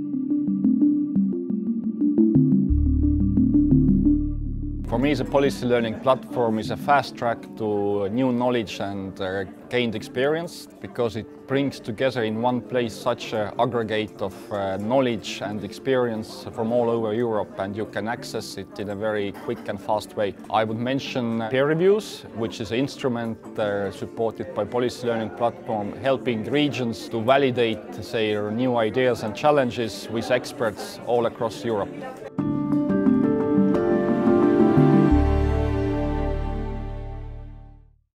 Thank you. For me, the policy learning platform is a fast track to new knowledge and uh, gained experience because it brings together in one place such an aggregate of uh, knowledge and experience from all over Europe and you can access it in a very quick and fast way. I would mention peer reviews, which is an instrument uh, supported by Policy Learning Platform, helping regions to validate their new ideas and challenges with experts all across Europe.